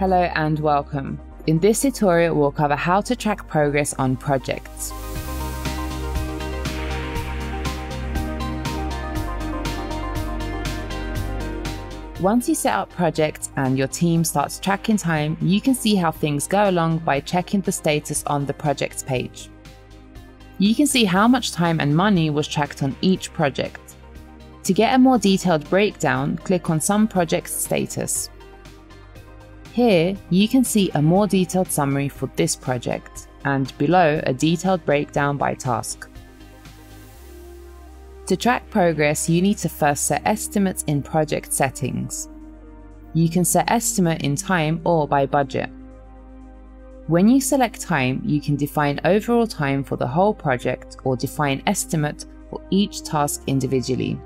Hello and welcome. In this tutorial, we'll cover how to track progress on projects. Once you set up projects and your team starts tracking time, you can see how things go along by checking the status on the projects page. You can see how much time and money was tracked on each project. To get a more detailed breakdown, click on some project's status. Here, you can see a more detailed summary for this project, and below a detailed breakdown by task. To track progress, you need to first set estimates in project settings. You can set estimate in time or by budget. When you select time, you can define overall time for the whole project or define estimate for each task individually.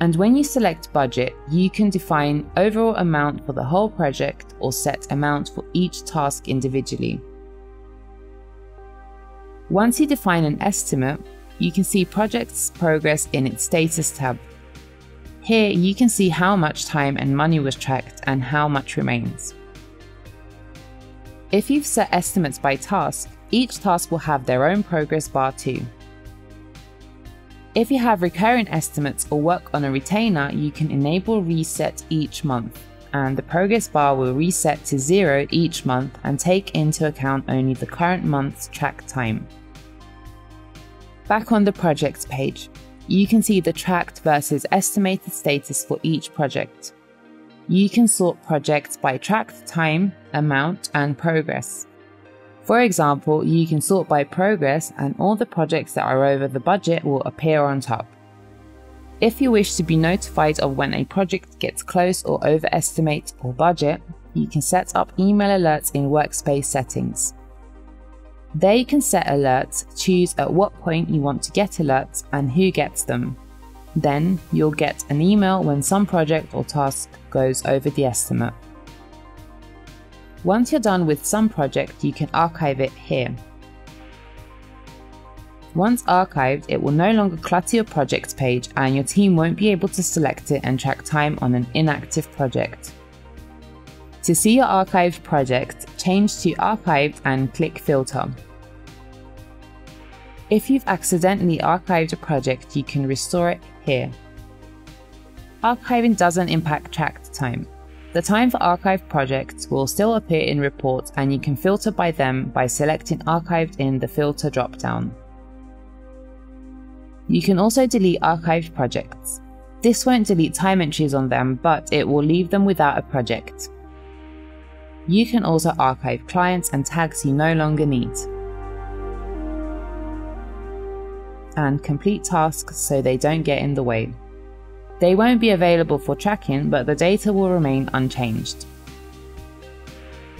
And when you select budget, you can define overall amount for the whole project or set amount for each task individually. Once you define an estimate, you can see project's progress in its status tab. Here you can see how much time and money was tracked and how much remains. If you've set estimates by task, each task will have their own progress bar too. If you have recurring estimates or work on a retainer, you can enable reset each month, and the progress bar will reset to zero each month and take into account only the current month's track time. Back on the projects page, you can see the tracked versus estimated status for each project. You can sort projects by tracked time, amount, and progress. For example, you can sort by progress and all the projects that are over the budget will appear on top. If you wish to be notified of when a project gets close or overestimate or budget, you can set up email alerts in workspace settings. There you can set alerts, choose at what point you want to get alerts and who gets them. Then you'll get an email when some project or task goes over the estimate. Once you're done with some project, you can archive it here. Once archived, it will no longer clutter your projects page and your team won't be able to select it and track time on an inactive project. To see your archived project, change to Archived and click Filter. If you've accidentally archived a project, you can restore it here. Archiving doesn't impact tracked time. The time for archived projects will still appear in reports and you can filter by them by selecting archived in the filter dropdown. You can also delete archived projects. This won't delete time entries on them, but it will leave them without a project. You can also archive clients and tags you no longer need. And complete tasks so they don't get in the way. They won't be available for tracking, but the data will remain unchanged.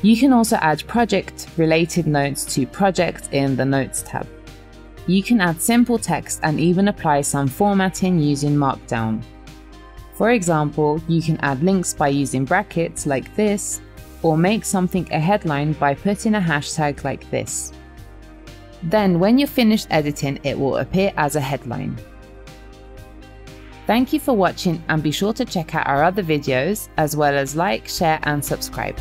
You can also add project related notes to project in the Notes tab. You can add simple text and even apply some formatting using Markdown. For example, you can add links by using brackets like this, or make something a headline by putting a hashtag like this. Then when you're finished editing, it will appear as a headline. Thank you for watching and be sure to check out our other videos as well as like, share and subscribe.